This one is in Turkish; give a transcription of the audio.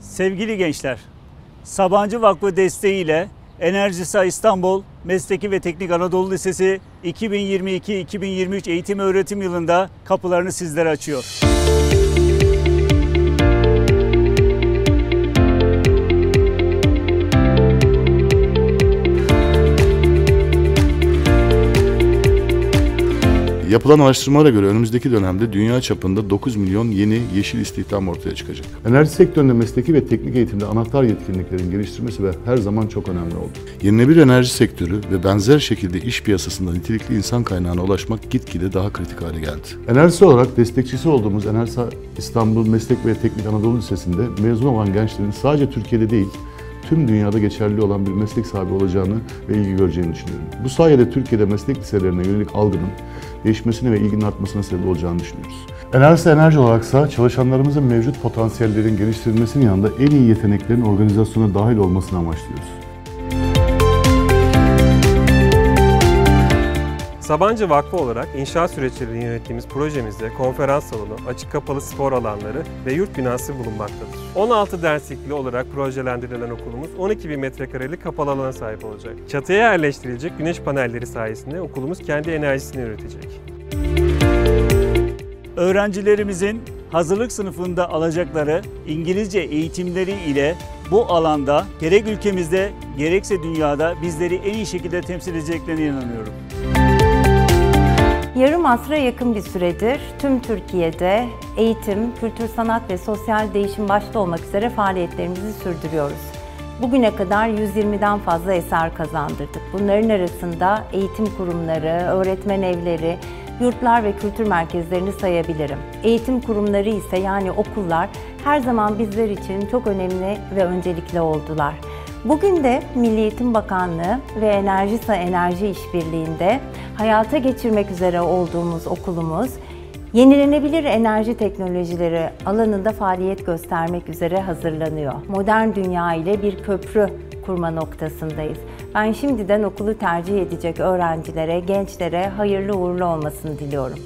Sevgili gençler, Sabancı Vakfı desteğiyle Enerjisa İstanbul Mesleki ve Teknik Anadolu Lisesi 2022-2023 eğitim öğretim yılında kapılarını sizlere açıyor. Yapılan araştırmalara göre önümüzdeki dönemde dünya çapında 9 milyon yeni yeşil istihdam ortaya çıkacak. Enerji sektöründe mesleki ve teknik eğitimde anahtar yetkinliklerin geliştirmesi ve her zaman çok önemli oldu. Yenilenebilir enerji sektörü ve benzer şekilde iş piyasasında nitelikli insan kaynağına ulaşmak gitgide daha kritik hale geldi. Enerjisi olarak destekçisi olduğumuz Enerjisa İstanbul Meslek ve Teknik Anadolu Lisesi'nde mezun olan gençlerin sadece Türkiye'de değil, tüm dünyada geçerli olan bir meslek sahibi olacağını ve ilgi göreceğini düşünüyorum. Bu sayede Türkiye'de meslek liselerine yönelik algının değişmesine ve ilginin artmasına sebep olacağını düşünüyoruz. Enerjisi enerji olaraksa çalışanlarımızın mevcut potansiyellerin geliştirilmesinin yanında en iyi yeteneklerin organizasyona dahil olmasını amaçlıyoruz. Sabancı Vakfı olarak inşaat süreçlerini yönettiğimiz projemizde konferans salonu, açık kapalı spor alanları ve yurt binası bulunmaktadır. 16 derslikli olarak projelendirilen okulumuz 12 bin metrekarelik kapalı alana sahip olacak. Çatıya yerleştirilecek güneş panelleri sayesinde okulumuz kendi enerjisini üretecek. Öğrencilerimizin hazırlık sınıfında alacakları İngilizce eğitimleri ile bu alanda gerek ülkemizde gerekse dünyada bizleri en iyi şekilde temsil edeceklerine inanıyorum. Yarım asra yakın bir süredir tüm Türkiye'de eğitim, kültür, sanat ve sosyal değişim başta olmak üzere faaliyetlerimizi sürdürüyoruz. Bugüne kadar 120'den fazla eser kazandırdık. Bunların arasında eğitim kurumları, öğretmen evleri, yurtlar ve kültür merkezlerini sayabilirim. Eğitim kurumları ise yani okullar her zaman bizler için çok önemli ve öncelikli oldular. Bugün de Milli Eğitim Bakanlığı ve Enerjisa Enerji İşbirliği'nde hayata geçirmek üzere olduğumuz okulumuz yenilenebilir enerji teknolojileri alanında faaliyet göstermek üzere hazırlanıyor. Modern dünya ile bir köprü kurma noktasındayız. Ben şimdiden okulu tercih edecek öğrencilere, gençlere hayırlı uğurlu olmasını diliyorum.